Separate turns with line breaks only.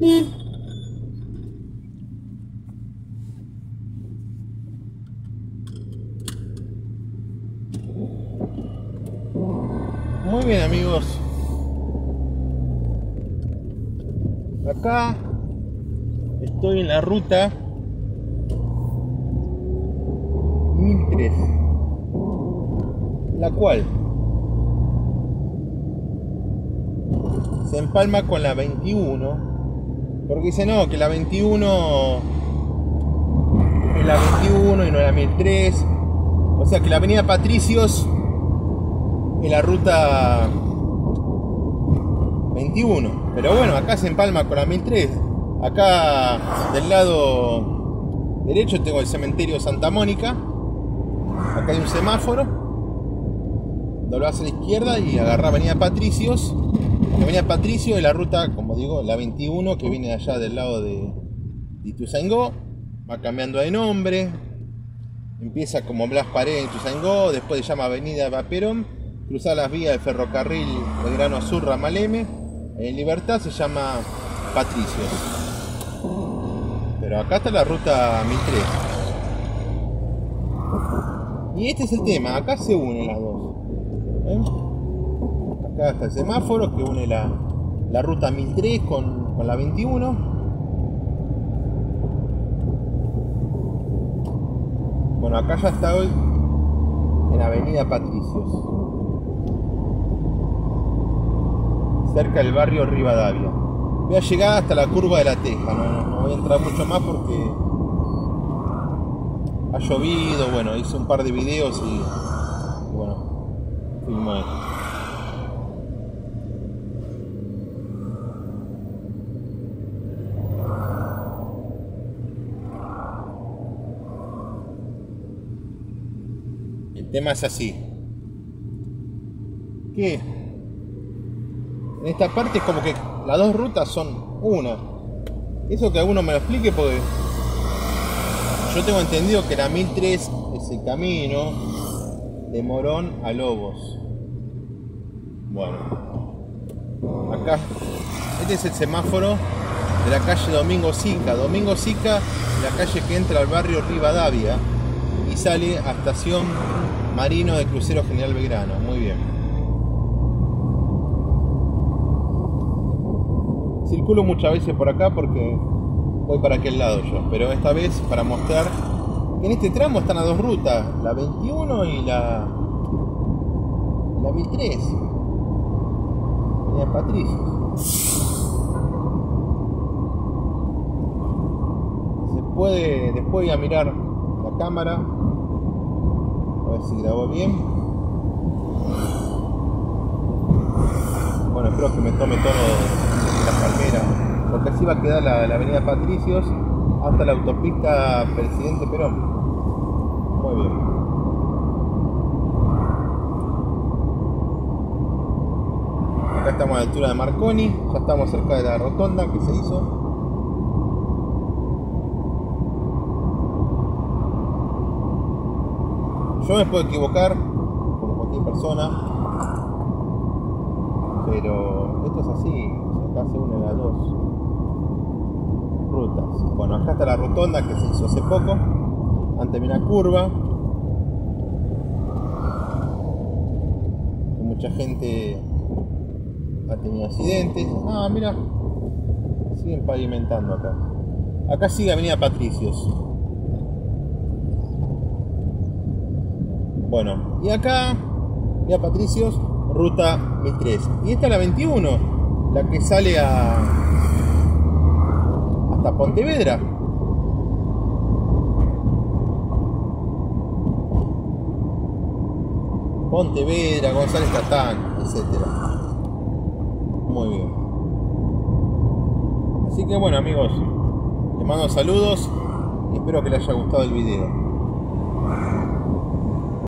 Muy bien amigos. Acá estoy en la ruta 1003, la cual se empalma con la 21 porque dice no, que la 21 es la 21 y no la 1003. O sea que la avenida Patricios es la ruta 21. Pero bueno, acá se empalma con la 1003. Acá del lado derecho tengo el cementerio Santa Mónica. Acá hay un semáforo. Doblás a la izquierda y agarra Avenida Patricios. La Avenida Patricio es la ruta, como digo, la 21 que viene allá del lado de Ituzaingó. Va cambiando de nombre. Empieza como Blas Pared en Ituzaingó. Después se llama Avenida Vaperón. Cruza las vías del ferrocarril Belgrano Sur Ramal M. En Libertad se llama Patricios. Pero acá está la ruta 1003. Y este es el tema, acá se unen las dos. ¿eh? Acá está el semáforo que une la, la ruta 1003 con, con la 21. Bueno, acá ya está hoy en Avenida Patricios. Cerca del barrio Rivadavia. Voy a llegar hasta la curva de la Teja, no, no- voy a entrar mucho más porque ha llovido, bueno, hice un par de videos y bueno, filmo esto. El tema es así. Que en esta parte es como que las dos rutas son una. Eso que alguno me lo explique porque yo tengo entendido que la 1003 es el camino de Morón a Lobos. Bueno, acá, este es el semáforo de la calle Domingo Sica. Domingo Sica, la calle que entra al barrio Rivadavia y sale a estación Marino de Crucero General Belgrano. Muy bien. Circulo muchas veces por acá porque voy para aquel lado yo, pero esta vez para mostrar en este tramo están las dos rutas, la 21 y la, la 1003. Avenida Patricio. Se puede, después voy a mirar la cámara, a ver si grabó bien. Bueno, espero que me tome tono de la palmera, porque así va a quedar la, la avenida Patricios hasta la autopista Presidente Perón. Muy bien. Acá estamos a la altura de Marconi, ya estamos cerca de la rotonda que se hizo. Yo me puedo equivocar, como cualquier persona, pero esto es así, acá se unen las dos rutas. Bueno, acá está la rotonda que se hizo hace poco, antes de una curva. Mucha gente ha tenido accidentes. Ah, mira, siguen pavimentando acá. Acá sigue Avenida Patricios. Bueno, y acá, Avenida Patricios, ruta 1003. Y esta es la 21, la que sale a hasta Pontevedra. Pontevedra, González Catán, etc. Muy bien. Así que bueno amigos, les mando saludos y espero que les haya gustado el video.